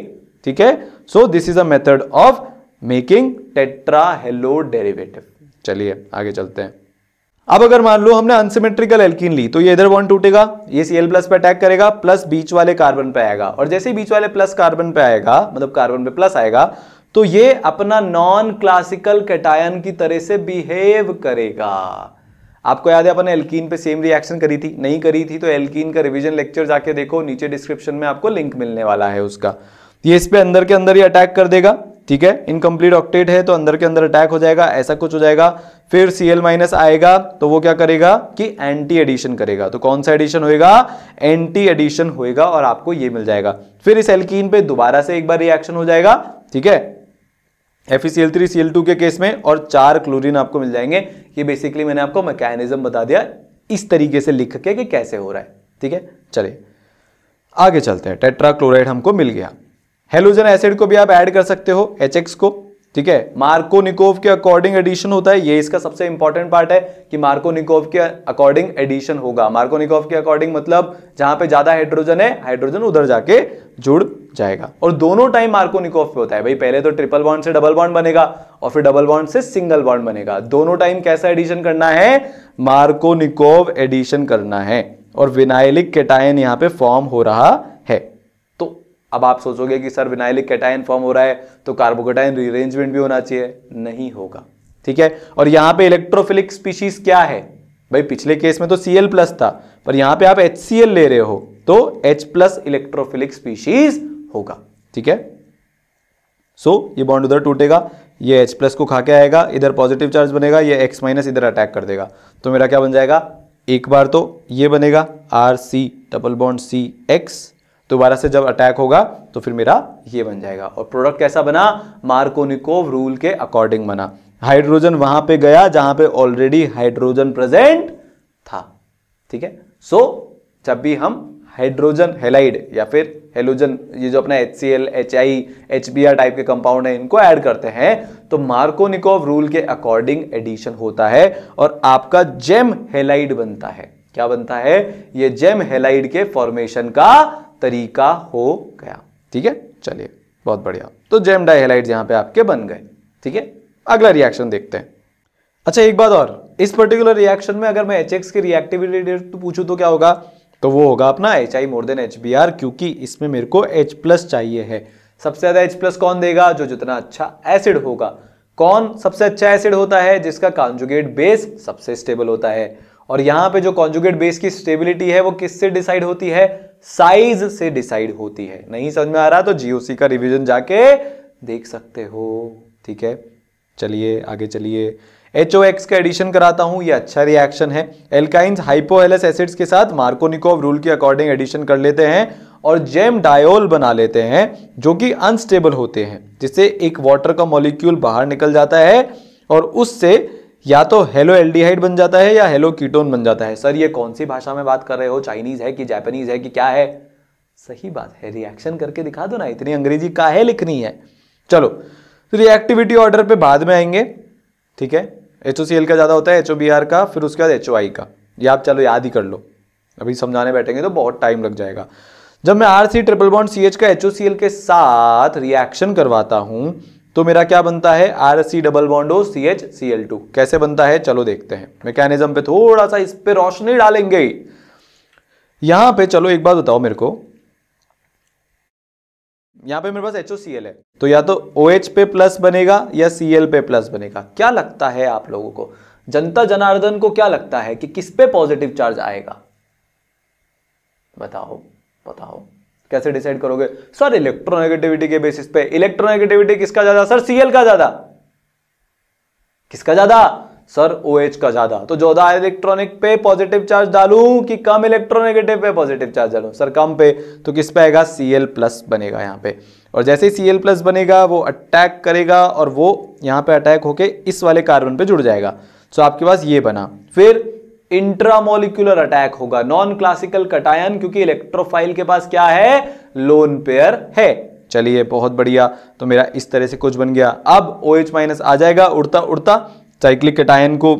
A: ठीक है? So this is a method of making tetra halo derivative चलिए, आगे चलते हैं। अब अगर मान लो हमने अनसिमेट्रिकल एल्कीन ली तो ये इधर बॉन्ड टूटेगा, ये Cl प्लस पे अटैक करेगा प्लस बीच वाले कार्बन पे आएगा। और जैसे ही बीच वाले प्लस कार्बन पे आएगा मतलब कार्बन पे प्लस आएगा तो ये अपना नॉन क्लासिकल कैटायन की तरह से बिहेव करेगा। आपको याद है, अपन एल्कीन पे सेम रिएक्शन करी थी? नहीं करी थी तो एल्कीन का रिवीजन लेक्चर जाके देखो, नीचे डिस्क्रिप्शन में आपको लिंक मिलने वाला है उसका। ये इस पर अंदर के अंदर ही अटैक कर देगा, ठीक है? इनकम्प्लीट ऑक्टेट है तो अंदर के अंदर अटैक हो जाएगा, ऐसा कुछ हो जाएगा। फिर Cl माइनस आएगा तो वो क्या करेगा कि एंटी एडिशन करेगा। तो कौन सा एडिशन होएगा? एंटी एडिशन होएगा और आपको ये मिल जाएगा। फिर इस एल्कीन पे दोबारा से एक बार रिएक्शन हो जाएगा, ठीक है? FeCl3 Cl2 के केस में और चार क्लोरीन आपको मिल जाएँगे। ये बेसिकली मैंने आपको मैकेनिज्म बता दिया, इस तरीके से लिख के कि कैसे हो रहा है, ठीक है? चलिए, आगे चलते हैं। टेट्रा क्लोराइड हमको मिल गया। हेलोजन एसिड को भी आप ऐड कर सकते हो एचएक्स को, ठीक है? मार्कोनिकोव के अकॉर्डिंग एडिशन होता है, ये इसका सबसे इंपॉर्टेंट पार्ट है कि मार्कोनिकोव के अकॉर्डिंग एडिशन होगा। मार्कोनिकोव के अकॉर्डिंग मतलब जहाँ पे ज़्यादा हाइड्रोजन है हाइड्रोजन उधर जाके जुड़ जाएगा। और दोनों टाइम मार्कोनिकोव पे होता है। भाई, पहले तो ट्रिपल बॉन्ड से डबल बॉन्ड बनेगा और फिर डबल बॉन्ड से सिंगल बॉन्ड बनेगा। दोनों टाइम कैसा एडिशन करना है? मार्कोनिकोव एडिशन करना है। और विनाइलिक केटायन यहाँ पे फॉर्म हो रहा है अब आप सोचोगे कि सर विनाइलिक कैटायन फॉर्म हो रहा है तो कार्बोकेटाइन रीअरेंजमेंट भी होना चाहिए। नहीं होगा। ठीक है? और यहाँ पे इलेक्ट्रोफिलिक स्पीशीज क्या है? भाई पिछले केस में तो Cl प्लस था पर यहाँ पे आप HCl ले रहे हो तो H प्लस इलेक्ट्रोफिलिक स्पीशीज होगा। ठीक है? सो so, ये बॉन्ड उधर टूटेगा ये H प्लस को खा के आएगा इधर पॉजिटिव चार्ज बनेगा ये X माइनस इधर अटैक कर देगा। तो मेरा क्या बन जाएगा? एक बार तो ये बनेगा R C double bond C X दोबारा से जब अटैक होगा तो फिर मेरा ये बन जाएगा। और प्रोडक्ट कैसा बना? मार्कोनिकोव रूल के अकॉर्डिंग बना। हाइड्रोजन वहाँ पे गया, जहाँ पे ऑलरेडी हाइड्रोजन प्रेजेंट था। ठीक है? सो जब भी हम हाइड्रोजन हेलाइड या फिर हेलोजन ये जो अपना H C L H I H B R type के कंपाउंड है, इनको ऐड करते हैं तो मार्कोनिकोव रूल के अकॉर्डिंग एडिशन होता है और आपका जेम हेलाइड बनता है। क्या बनता है? ये जेम हेलाइड के फॉर्मेशन का तरीका हो गया। ठीक है? चलिए, बहुत बढ़िया। तो जेम डाइहेलाइड यहाँ पे आपके बन गए। ठीक है? अगला रिएक्शन देखते हैं। अच्छा एक बात और। इस पर्टिकुलर रिएक्शन में अगर मैं एच की रिएक्टिविटी तो पूछूँ तो क्या होगा? तो वो होगा अपना H I more than H B R क्योंकि इसमें मेरे को एच प्लस चाहिए है। सबसे ज़्यादा एच प्लस कौन देगा? जो जितना अच्छा एसिड होगा। कौन सबसे अच्छा एसिड होता है? जिसका कॉन्जुगेट बेस सबसे स्टेबल होता है। और यहाँ पे जो कॉन्जुगेट बेस की स्टेबिलिटी है, वो किससे डिसाइड होती है? साइज़ से डिसाइड होती है। नहीं समझ में आ रहा? तो जीओसी का रिवीजन जाके देख सकते हो। ठीक है? चलिए, आगे चलिए। एच का एडिशन कराता हूँ। ये अच्छा रिएक्शन है। एल्काइंस हाइपोहेलस एसिड्स के साथ मार्कोनिकोव रूल के अकॉर्डिंग एडिशन कर लेते हैं और जेम डायोल बना लेते हैं, जो कि अनस्टेबल होते हैं, जिससे एक वाटर का मॉलिक्यूल बाहर निकल जाता है और उससे या तो हेलो एल्डिहाइड बन जाता है या हेलो कीटोन बन जाता है। सर, ये कौन सी भाषा में बात कर रहे हो? चाइनीज़ है कि जापानीज है कि क्या है? सही बात है रिएक्शन करके दिखा दो ना, इतनी अंग्रेज़ी का है लिखनी है। चलो तो रिएक्टिविटी ऑर्डर पे बाद में आएँगे, ठीक है? एच का ज़्यादा होता है एचओबीआर का, फिर उसके बाद एच का। ये आप चलो याद ही कर लो। अभी समझाने बैठेंगे तो बहुत टाइम लग जाएगा। जब मैं R C triple bond C H का एचओसीएल के साथ रिएक्शन करवाता हूँ तो मेरा क्या बनता है? R C double bond O C H C L two कैसे बनता है? चलो देखते हैं। मैकेनिज्म पे थोड़ा सा इस पे रोशनी डालेंगे। यहाँ पे चलो एक बात बताओ मेरे को। यहाँ पे मेरे पास एच है। तो या तो ओ OH पे प्लस बनेगा या सी एल पे प्लस बनेगा। क्या लगता है आप लोगों को? जनता जनार्दन को क्या लगता है कि किस पे पॉजिटिव चार्ज आएगा? बताओ बताओ। कैसे डिसाइड करोगे? सर इलेक्ट्रोनेगेटिविटी के बेसिस पे। इलेक्ट्रोनेगेटिविटी किसका ज़्यादा? सर सीएल का ज़्यादा। किसका ज़्यादा? सर ओ OH का ज़्यादा। तो ज़्यादा इलेक्ट्रॉनिक पे पॉजिटिव चार्ज डालू कि कम इलेक्ट्रोनेगेटिव पे पॉजिटिव चार्ज डालू? सर, कम पे। तो किस पे आएगा? Cl प्लस बनेगा यहाँ पे। और जैसे ही Cl प्लस बनेगा, वो अटैक करेगा और वो यहाँ पे अटैक होके इस वाले कार्बन पे जुड़ जाएगा। तो आपके पास ये बना। फिर इंट्रामोलिकुलर अटैक होगा। नॉन क्लासिकल कटायन क्योंकि इलेक्ट्रोफाइल के पास क्या है? लोन पेयर है। चलिए, बहुत बढ़िया। तो मेरा इस तरह से कुछ बन गया। अब ओ OH माइनस आ जाएगा। उड़ता उड़ता साइक्लिक कटायन को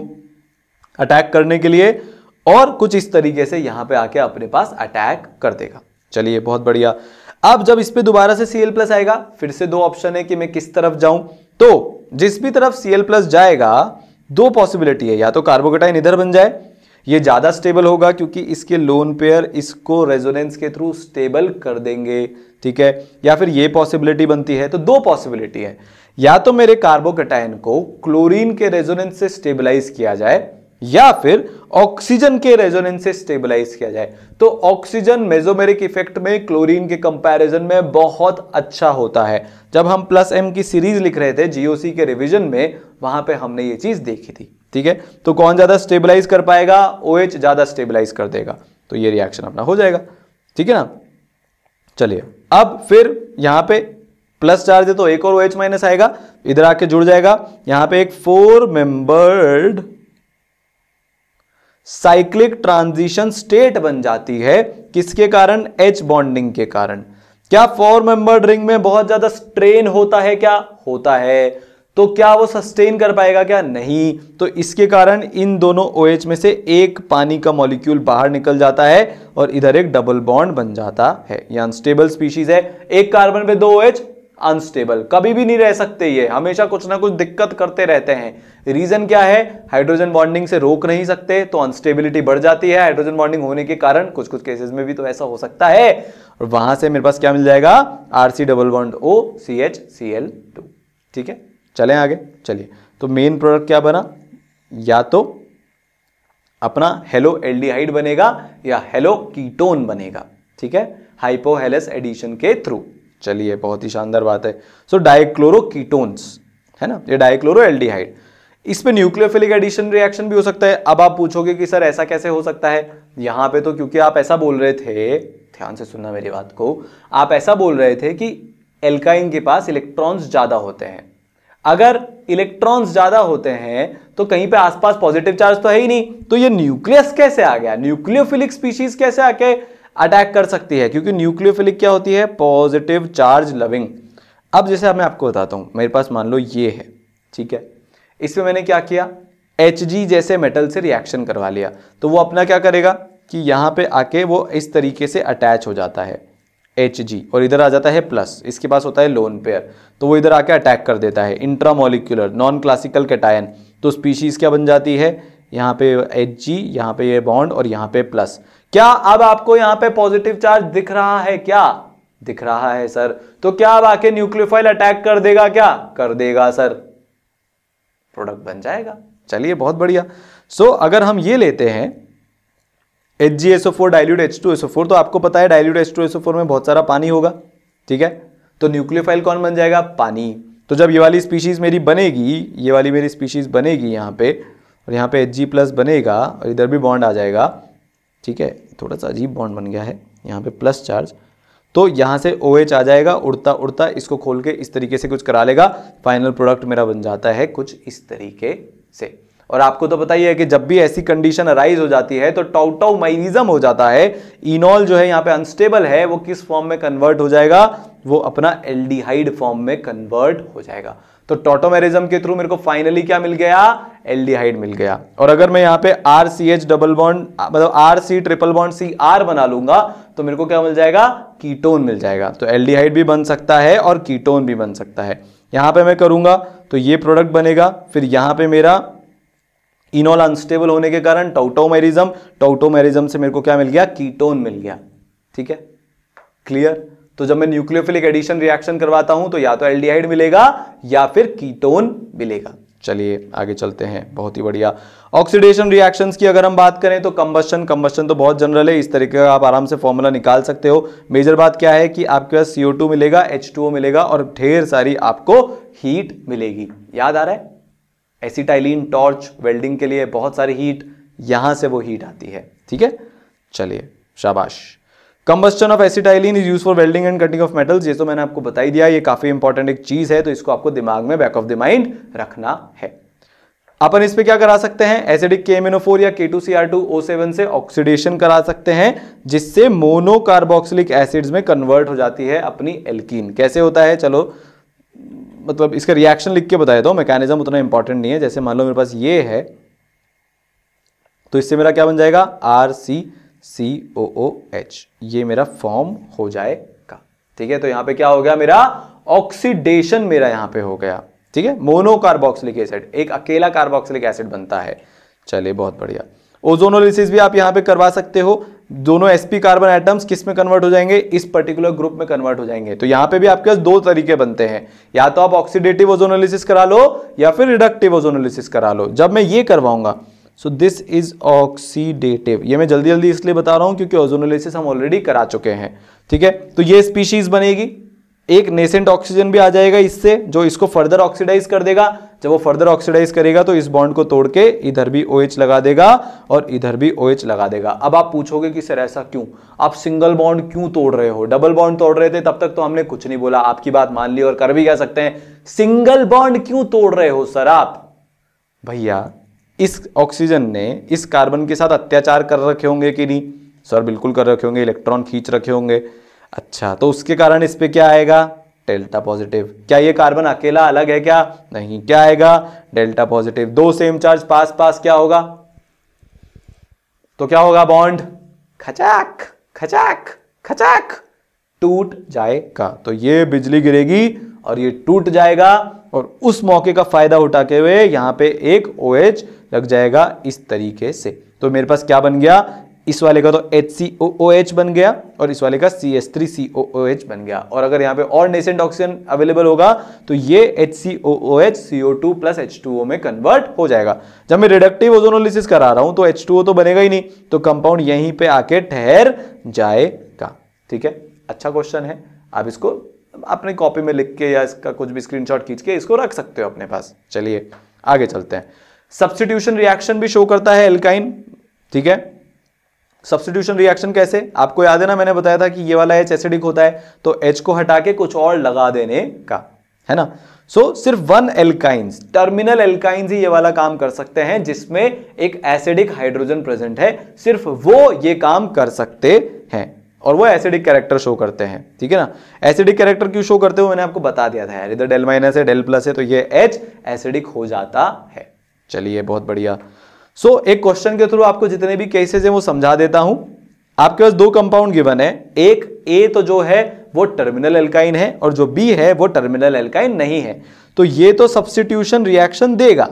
A: अटैक करने के लिए और कुछ इस तरीके से यहाँ पे आके अपने पास अटैक कर देगा। चलिए, बहुत बढ़िया। अब जब इस पे दोबारा से Cl प्लस आएगा, फिर से दो ऑप्शन है कि मैं किस तरफ़ जाऊँ। तो जिस भी तरफ़ Cl प्लस जाएगा, दो पॉसिबिलिटी है। या तो कार्बोकेटाइन इधर बन जाए ये ज़्यादा स्टेबल होगा क्योंकि इसके लोन पेयर इसको रेजोनेंस के थ्रू स्टेबल कर देंगे, ठीक है? या फिर ये पॉसिबिलिटी बनती है तो दो पॉसिबिलिटी है। या तो मेरे कार्बोकेटाइन को क्लोरीन के रेजोनेंस से स्टेबलाइज किया जाए, या फिर ऑक्सीजन के रेजोनेंस से स्टेबलाइज किया जाए। तो ऑक्सीजन मेजोमेरिक इफ़ेक्ट में क्लोरीन के कंपैरिजन में बहुत अच्छा होता है। जब हम प्लस एम की सीरीज़ लिख रहे थे जीओसी के रिवीजन में, वहाँ पे हमने ये चीज़ देखी थी। ठीक है? तो कौन ज़्यादा स्टेबलाइज कर पाएगा? ओ OH ज़्यादा स्टेबलाइज कर देगा। तो ये रिएक्शन अपना हो जाएगा। ठीक है ना? चलिए, अब फिर यहाँ पे प्लस चार्ज है तो एक और ओ OH माइनस आएगा। इधर आके जुड़ जाएगा। यहाँ पे एक four membered cyclic transition state बन जाती है। किसके कारण? एच बॉन्डिंग के कारण। क्या फोर मेंबर्ड रिंग में बहुत ज़्यादा स्ट्रेन होता है क्या? होता है। तो क्या वो सस्टेन कर पाएगा क्या? नहीं। तो इसके कारण इन दोनों ओ OH में से एक पानी का मॉलिक्यूल बाहर निकल जाता है और इधर एक डबल बॉन्ड बन जाता है। ये अनस्टेबल स्पीशीज है। एक कार्बन पे दो ओ OH अनस्टेबल कभी भी नहीं रह सकते ये। हमेशा कुछ ना कुछ दिक्कत करते रहते हैं। रीजन क्या है? हाइड्रोजन बॉन्डिंग से रोक नहीं सकते तो अनस्टेबिलिटी बढ़ जाती है। हाइड्रोजन बॉन्डिंग होने के कारण कुछ कुछ केसेस में भी तो ऐसा हो सकता है। और वहाँ से मेरे पास क्या मिल जाएगा? RC double bond O C H C L two ठीक है? चलें आगे, चलिए। तो मेन प्रोडक्ट क्या बना? या तो अपना हेलो एल्डिहाइड बनेगा, या हेलो कीटोन बनेगा, ठीक है? हाइपोहेलस एडिशन के थ्रू चलिए, बहुत ही शानदार बात है। सो डाइक्लोरो कीटोन्स है ना? ये डाइक्लोरो एल्डिहाइड इस पे न्यूक्लियोफिलिक एडिशन रिएक्शन भी हो सकता है। अब आप पूछोगे कि, सर, ऐसा कैसे हो सकता है? यहाँ पे तो क्योंकि आप ऐसा बोल रहे थे, ध्यान से सुनना मेरी बात को, आप ऐसा बोल रहे थे कि एल्काइन के पास इलेक्ट्रॉन्स ज़्यादा होते हैं। अगर इलेक्ट्रॉन्स ज़्यादा होते हैं तो कहीं पे आसपास पॉजिटिव चार्ज तो है ही नहीं। तो ये न्यूक्लियस कैसे आ गया? न्यूक्लियोफिलिक स्पीशीज कैसे आके अटैक कर सकती है? क्योंकि न्यूक्लियोफिलिक क्या होती है? पॉजिटिव चार्ज लविंग अब जैसे मैं आपको बताता हूँ, मेरे पास मान लो ये है, ठीक है? इसमें मैंने क्या किया? एचजी जैसे मेटल से रिएक्शन करवा लिया। तो वो अपना क्या करेगा? कि यहाँ पे आके वो इस तरीके से अटैच हो जाता है। एच जी और इधर आ जाता है प्लस इसके पास होता है लोन पेयर तो वो इधर आके अटैक कर देता है इंट्रामोलिकुलर नॉन क्लासिकल कैटायन तो स्पीशीज क्या बन जाती है? यहाँ पे एच जी यहाँ पे ये बॉन्ड और यहाँ पे प्लस क्या अब आपको यहाँ पे पॉजिटिव चार्ज दिख रहा है क्या? दिख रहा है सर तो क्या अब आके न्यूक्लियोफाइल अटैक कर देगा क्या? कर देगा सर प्रोडक्ट बन जाएगा. चलिए बहुत बढ़िया. सो so, अगर हम ये लेते हैं H G S O four dilute H two S O four तो आपको पता है dilute H two S O four में बहुत सारा पानी होगा, ठीक है? तो न्यूक्लियोफाइल कौन बन जाएगा? पानी। तो जब ये वाली स्पीशीज मेरी बनेगी, ये वाली मेरी स्पीशीज बनेगी यहाँ पे, और यहाँ पे एच जी प्लस बनेगा, और इधर भी बॉन्ड आ जाएगा, ठीक है? थोड़ा सा अजीब बॉन्ड बन गया है, यहाँ पे प्लस चार्ज तो यहाँ से ओ OH आ जाएगा, उड़ता उड़ता, इसको खोल के इस तरीके से कुछ करा लेगा फाइनल प्रोडक्ट मेरा बन जाता है कुछ इस तरीके से। और आपको तो पता ही है कि जब भी ऐसी कंडीशन अराइज हो जाती है तो टाउटाउमाइनिज्म हो जाता है। इनॉल जो है यहाँ पे अनस्टेबल है, वो किस फॉर्म में कन्वर्ट हो जाएगा? वो अपना एल्डिहाइड फॉर्म में कन्वर्ट हो जाएगा। तो टोटोमेरिज्म के थ्रू मेरे को फाइनली क्या मिल गया? एल्डिहाइड मिल गया। और अगर मैं यहाँ पे R C H double bond मतलब R C triple bond C R बना लूँगा तो मेरे को क्या मिल जाएगा? कीटोन मिल जाएगा। तो एल्डिहाइड भी बन सकता है और कीटोन भी बन सकता है। यहाँ पे मैं करूँगा तो ये प्रोडक्ट बनेगा। फिर यहाँ पे मेरा इनॉल अनस्टेबल होने के कारण टोटोमेरिज्म टाउटोमेरिज्म से मेरे को क्या मिल गया? कीटोन मिल गया। ठीक है? क्लियर तो जब मैं न्यूक्लियोफिलिक एडिशन रिएक्शन करवाता हूँ तो या तो एल्डिहाइड मिलेगा, या फिर कीटोन मिलेगा। चलिए, आगे चलते हैं। बहुत ही बढ़िया। ऑक्सीडेशन रिएक्शंस की अगर हम बात करें तो कंबस्टन कंबस्टन तो बहुत जनरल है। इस तरीके का आप आराम से फॉर्मूला निकाल सकते हो। मेजर बात क्या है कि आपके पास CO2 मिलेगा H2O मिलेगा, और ढेर सारी आपको हीट मिलेगी। याद आ रहा है? एसिटाइलिन, टॉर्च, वेल्डिंग के लिए बहुत सारी हीट यहाँ से वो हीट आती है। ठीक है? चलिए, शाबाश। Combustion of acetylene is use for welding and cutting of metals ये तो मैंने आपको बता ही दिया, ये काफ़ी इंपॉर्टेंट एक चीज़ है तो इसको आपको दिमाग में बैक ऑफ़ द माइंड रखना है। अपन इस पे क्या करा सकते हैं? एसिडिक के या K two C R two O seven से ऑक्सीडेशन करा सकते हैं, जिससे मोनोकार्बोक्सिलिक एसिड्स में कन्वर्ट हो जाती है अपनी एल्कीन कैसे होता है? चलो मतलब इसका रिएक्शन लिख के बताया दो मैकेनिज्म उतना इंपॉर्टेंट नहीं है, जैसे मान लो मेरे पास ये है तो इससे मेरा क्या बन जाएगा? आर सी सी ओ ओ एच ये मेरा फॉर्म हो जाएगा। ठीक है तो यहाँ पे क्या हो गया मेरा? ऑक्सीडेशन मेरा यहाँ पे हो गया। ठीक है मोनोकार्बोक्सिलिक एसिड एक अकेला कार्बोक्सिलिक एसिड बनता है। चलिए, बहुत बढ़िया। ओजोनोलिसिस भी आप यहाँ पे करवा सकते हो। दोनों sp कार्बन एटम्स किसमें कन्वर्ट हो जाएँगे? इस पर्टिकुलर ग्रुप में कन्वर्ट हो जाएँगे। तो यहाँ पे भी आपके पास दो तरीके बनते हैं। या तो आप ऑक्सीडेटिव ओजोनोलिसिस करा लो, या फिर रिडक्टिव ओजोनोलिसिस करा लो। जब मैं ये करवाऊँगा सो दिस इज़ ऑक्सीडेटिव ये मैं जल्दी जल्दी इसलिए बता रहा हूँ क्योंकि ओजोनोलिसिस हम ऑलरेडी करा चुके हैं। ठीक है? तो ये स्पीशीज बनेगी। एक नेसेंट ऑक्सीजन भी आ जाएगा इससे, जो इसको फर्दर ऑक्सीडाइज कर देगा। जब वो फर्दर ऑक्सीडाइज करेगा तो इस बॉन्ड को तोड़ के इधर भी ओ OH लगा देगा और इधर भी ओ OH लगा देगा। अब आप पूछोगे कि सर ऐसा क्यों? आप सिंगल बॉन्ड क्यों तोड़ रहे हो? डबल बॉन्ड तोड़ रहे थे, तब तक तो हमने कुछ नहीं बोला। आपकी बात मान ली और कर भी कह सकते हैं? सिंगल बॉन्ड क्यों तोड़ रहे हो सर आप? भैया, इस ऑक्सीजन ने इस कार्बन के साथ अत्याचार कर रखे होंगे कि नहीं? सर बिल्कुल कर रखे होंगे इलेक्ट्रॉन खींच रखे होंगे। अच्छा तो उसके कारण इस पर क्या आएगा? Delta positive. क्या ये कार्बन अकेला अलग है क्या? नहीं, क्या आएगा? Delta positive. दो सेम चार्ज, पास पास क्या होगा? तो क्या होगा बॉन्ड? खचाक खचाक खचाक। टूट जाएगा। तो ये बिजली गिरेगी और ये टूट जाएगा और उस मौके का फ़ायदा उठाते हुए यहाँ पे एक ओ OH लग जाएगा इस तरीके से। तो मेरे पास क्या बन गया? इस वाले का तो H C O O H बन गया और इस वाले का C S three C O O H बन गया। और अगर यहाँ पे और नेसेंट ऑक्सीजन अवेलेबल होगा तो ये H C O O H C O two plus H two O में कन्वर्ट हो जाएगा। जब मैं रिडक्टिव ओजोनोलिसिस करा रहा हूँ तो एच टू ओ तो बनेगा ही नहीं तो कंपाउंड यहीं पे आके ठहर जाएगा। ठीक है? अच्छा क्वेश्चन है। आप इसको अपने कॉपी में लिख के या इसका कुछ भी स्क्रीनशॉट खींच के इसको रख सकते हो अपने पास। चलिए, आगे चलते हैं। सब्सटीट्यूशन रिएक्शन भी शो करता है एल्काइन ठीक है? सब्सटीट्यूशन रिएक्शन कैसे? आपको याद है ना मैंने बताया था कि ये वाला एच एसिडिक होता है तो एच को हटा के कुछ और लगा देने का है ना? सो so, सिर्फ़ वन एल्काइंस टर्मिनल एल्काइंस ही ये वाला काम कर सकते हैं जिसमें एक एसिडिक हाइड्रोजन प्रेजेंट है। सिर्फ़ वो ये काम कर सकते हैं और वो एसिडिक कैरेक्टर शो करते हैं ठीक है ना? एसिडिक कैरेक्टर क्यों शो करते हो? मैंने आपको बता दिया था यार इधर डेल माइनस है डेल प्लस है तो ये एच एसिडिक हो जाता है। चलिए बहुत बढ़िया। सो so, एक क्वेश्चन के थ्रू आपको जितने भी केसेस हैं वो समझा देता हूँ। आपके पास दो कंपाउंड गिवन है। एक ए तो जो है वो टर्मिनल एल्काइन है और जो बी है वो टर्मिनल एल्काइन नहीं है। तो ये तो सब्सटीट्यूशन रिएक्शन देगा।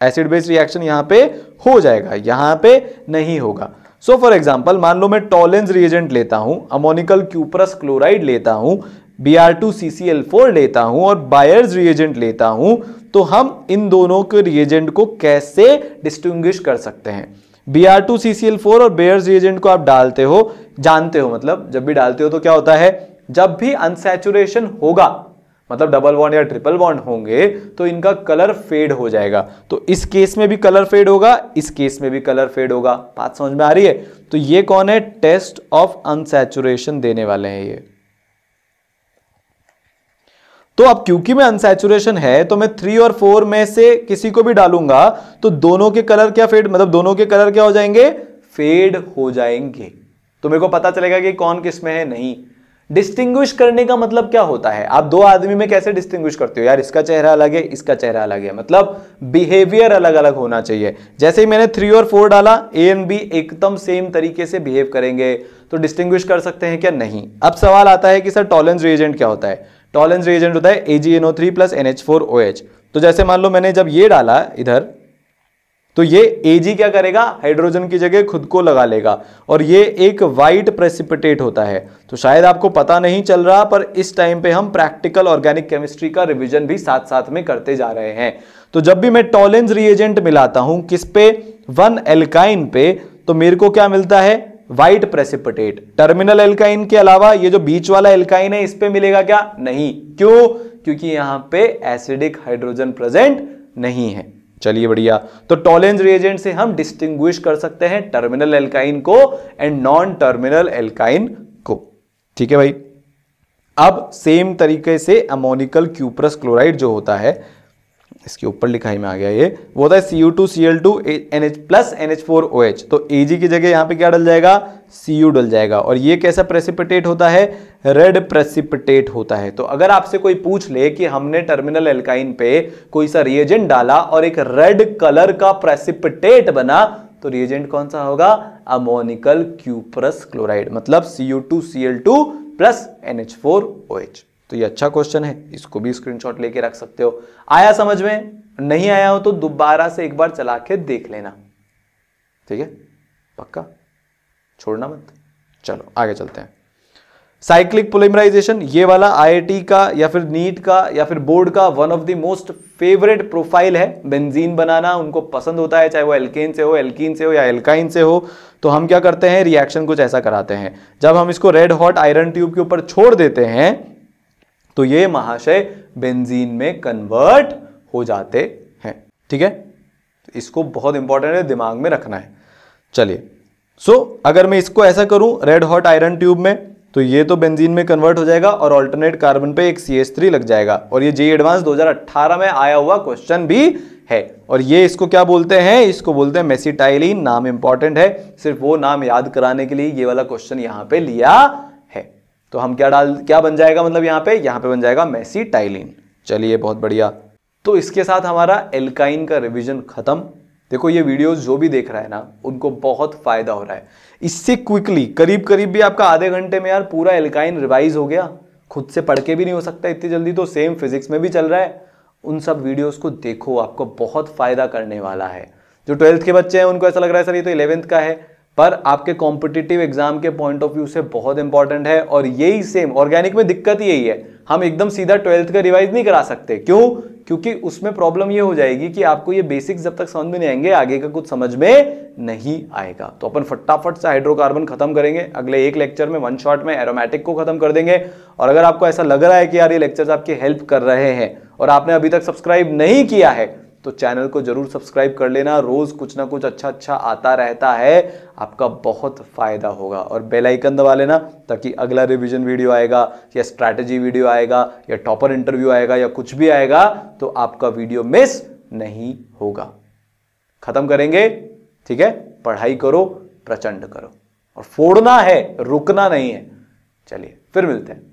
A: एसिड बेस रिएक्शन यहाँ पे हो जाएगा यहाँ पे नहीं होगा। सो फॉर एग्जांपल मान लो मैं टॉलेंस रिएजेंट लेता हूँ अमोनिकल क्यूप्रस क्लोराइड लेता हूँ B R two C C L four लेता हूँ और बायर्स रिएजेंट लेता हूँ तो हम इन दोनों के रिएजेंट को कैसे डिस्टिंग्विश कर सकते हैं? B R two C C L four और बेयर्स रिएजेंट को आप डालते हो, जानते हो मतलब जब भी डालते हो तो क्या होता है? जब भी अनसेचुरेशन होगा मतलब डबल बॉन्ड या ट्रिपल बॉन्ड होंगे तो इनका कलर फेड हो जाएगा। तो इस केस में भी कलर फेड होगा, इस केस में भी कलर फेड होगा। बात समझ में आ रही है? तो ये कौन है? टेस्ट ऑफ़ अनसेचुरेशन देने वाले हैं ये। तो अब क्योंकि मैं अनसेचुरेशन है तो मैं थ्री और फोर में से किसी को भी डालूँगा तो दोनों के कलर क्या फेड मतलब दोनों के कलर क्या हो जाएँगे? फेड हो जाएँगे। तो मेरे को पता चलेगा कि कौन किसमें है, नहीं। डिस्टिंग्विश करने का मतलब क्या होता है? आप दो आदमी में कैसे डिस्टिंग्विश करते हो? यार, इसका चेहरा अलग है, इसका चेहरा अलग है। मतलब बिहेवियर अलग अलग होना चाहिए। जैसे ही मैंने थ्री और फोर डाला ए एंड बी एकदम सेम तरीके से बिहेव करेंगे। तो डिस्टिंग्विश कर सकते हैं क्या? नहीं। अब सवाल आता है कि, सर टॉलेंस रिएजेंट क्या होता है? टॉलेंस रिएजेंट होता है AGNO three plus NH four O H तो जैसे मान लो मैंने जब ये डाला इधर तो ये एजी क्या करेगा? हाइड्रोजन की जगह खुद को लगा लेगा और ये एक वाइट प्रेसिपिटेट होता है। तो शायद आपको पता नहीं चल रहा, पर इस टाइम पे हम प्रैक्टिकल ऑर्गेनिक केमिस्ट्री का रिवीजन भी साथ साथ में करते जा रहे हैं। तो जब भी मैं टॉलेंस रिएजेंट मिलाता हूँ, किस पे? वन एल्काइन पे। तो मेरे को क्या मिलता है? व्हाइट प्रेसिपिटेट टर्मिनल एल्काइन के अलावा ये जो बीच वाला एल्काइन है, इस पे मिलेगा क्या? नहीं। क्यों? क्योंकि यहाँ पे एसिडिक हाइड्रोजन प्रेजेंट नहीं है। चलिए बढ़िया। तो टॉलेंज रिएजेंट से हम डिस्टिंग्विश कर सकते हैं टर्मिनल एल्काइन को एंड नॉन टर्मिनल एल्काइन को। ठीक है भाई? अब सेम तरीके से अमोनिकल क्यूप्रस क्लोराइड जो होता है इसके ऊपर लिखाई में आ गया ये। वो होता है C U two C L two N H plus N H four O H तो ए जी की जगह यहाँ पे क्या डल जाएगा? सी यू डल जाएगा। और ये कैसा प्रेसिपिटेट होता है? रेड प्रेसिपिटेट होता है। तो अगर आपसे कोई पूछ ले कि हमने टर्मिनल एल्काइन पे कोई सा रिएजेंट डाला और एक रेड कलर का प्रेसिपिटेट बना तो रिएजेंट कौन सा होगा? अमोनिकल क्यूप्रस क्लोराइड मतलब C U two C L two plus N H four O H तो ये अच्छा क्वेश्चन है, इसको भी स्क्रीनशॉट लेके रख सकते हो। आया समझ में? नहीं आया हो तो दोबारा से एक बार चला के देख लेना। ठीक है? पक्का? छोड़ना मत। चलो, आगे चलते हैं। साइक्लिक पोलिमराइजेशन ये वाला आईआईटी का या फिर नीट का या फिर बोर्ड का one of the most favourite profile है। बेंजीन बनाना उनको पसंद होता है, चाहे वो एल्केन से हो एल्कीन से हो या एल्काइन से हो। तो हम क्या करते हैं? रिएक्शन कुछ ऐसा कराते हैं। जब हम इसको रेड हॉट आयरन ट्यूब के ऊपर छोड़ देते हैं तो ये महाशय बेंजीन में कन्वर्ट हो जाते हैं। ठीक है? इसको बहुत इंपॉर्टेंट है दिमाग में रखना है। चलिए। सो so, अगर मैं इसको ऐसा करूँ रेड हॉट आयरन ट्यूब में तो ये तो बेंजीन में कन्वर्ट हो जाएगा और ऑल्टरनेट कार्बन पे एक सी थ्री लग जाएगा। और ये जे एडवांस 2018 में आया हुआ क्वेश्चन भी है। और ये इसको क्या बोलते हैं? इसको बोलते हैं मेसिटाइलिन नाम इंपॉर्टेंट है। सिर्फ़ वो नाम याद कराने के लिए ये वाला क्वेश्चन यहाँ पे लिया तो हम क्या डाल, क्या बन जाएगा मतलब यहाँ पे? यहाँ पे बन जाएगा मैसी टाइलिन चलिए, बहुत बढ़िया। तो इसके साथ हमारा एल्काइन का रिवीजन खत्म। देखो, ये वीडियोस जो भी देख रहा है ना, उनको बहुत फ़ायदा हो रहा है। इससे क्विकली करीब करीब भी आपका आधे घंटे में यार पूरा एल्काइन रिवाइज हो गया। खुद से पढ़ के भी नहीं हो सकता इतनी जल्दी। तो सेम फिजिक्स में भी चल रहा है। उन सब वीडियोस को देखो, आपको बहुत फ़ायदा करने वाला है। जो ट्वेल्थ के बच्चे हैं, उनको ऐसा लग रहा है, सर, ये तो इलेवेंथ का है। पर आपके कॉम्पिटिटिव एग्ज़ाम के पॉइंट ऑफ़ व्यू से बहुत इंपॉर्टेंट है और यही सेम ऑर्गेनिक में दिक्कत यही है। हम एकदम सीधा ट्वेल्थ का रिवाइज नहीं करा सकते। क्यों? क्योंकि उसमें प्रॉब्लम ये हो जाएगी कि आपको ये बेसिक्स जब तक समझ में नहीं आएँगे, आगे का कुछ समझ में नहीं आएगा। तो अपन फटाफट से हाइड्रोकार्बन खत्म करेंगे। अगले एक लेक्चर में वन शॉट में एरोमेटिक को खत्म कर देंगे। और अगर आपको ऐसा लग रहा है कि यार ये लेक्चर्स आपकी हेल्प कर रहे हैं और आपने अभी तक सब्सक्राइब नहीं किया है तो चैनल को ज़रूर सब्सक्राइब कर लेना। रोज कुछ ना कुछ अच्छा अच्छा आता रहता है, आपका बहुत फ़ायदा होगा। और बेल आइकन दबा लेना ताकि अगला रिवीजन वीडियो आएगा, या स्ट्रैटेजी वीडियो आएगा, या टॉपर इंटरव्यू आएगा, या कुछ भी आएगा तो आपका वीडियो मिस नहीं होगा। खत्म करेंगे, ठीक है? पढ़ाई करो, प्रचंड करो। और फोड़ना है, रुकना नहीं है। चलिए, फिर मिलते हैं।